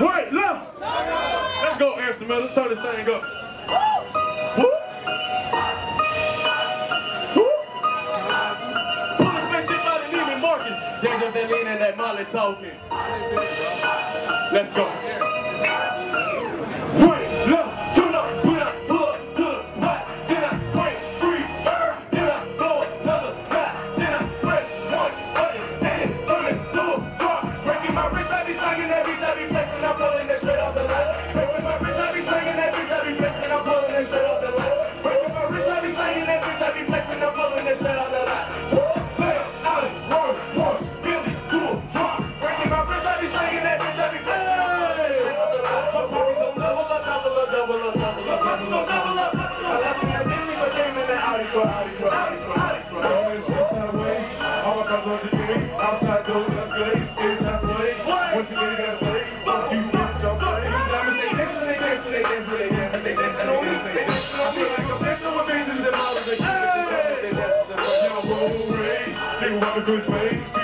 Right, left. Let's go, Ashton Miller. Turn this thing up. Woo! Woo! Out that Molly talking. Let's go. good face.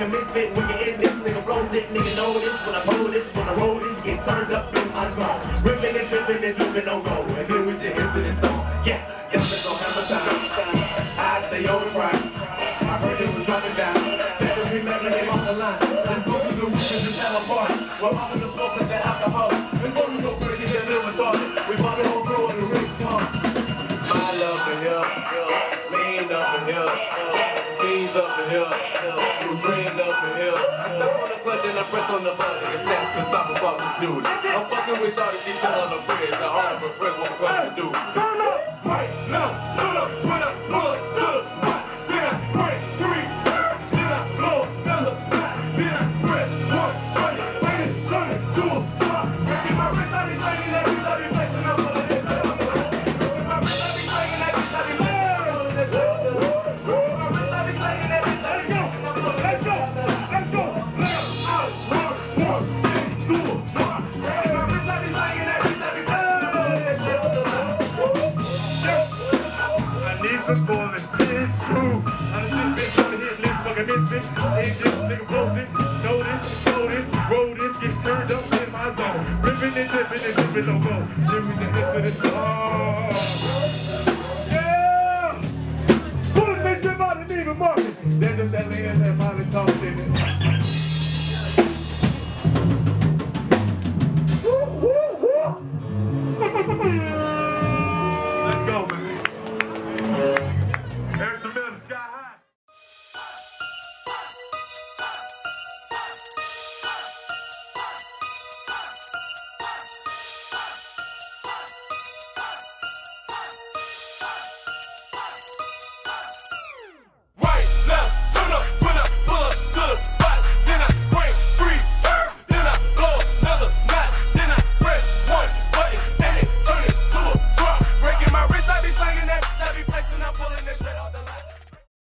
a misfit when you're in this nigga roll this nigga know this. When I roll this when I roll this get turned up in my zone. Ripping and tripping and doing no go. and here with your hips in this song. Yeah y'all just don't have a time. I stay on the grind. My heard was dropping down. Better remember him on the line. Let's go to the roof and tell apart well I'm Who dreamed up in hell? Step on the clutch and I press on the button. It's that's the top of all this duty. I'm fucking with Shawty, she throwing the bread. The heart of a friend won't come to do. footballers. This true. I'm bitch wanna hit lips like a misfit. Ain't this nigga blow know this, know this, roll this, get turned up in my zone. Ripping and dipping and dipping, no go. Give me the hit for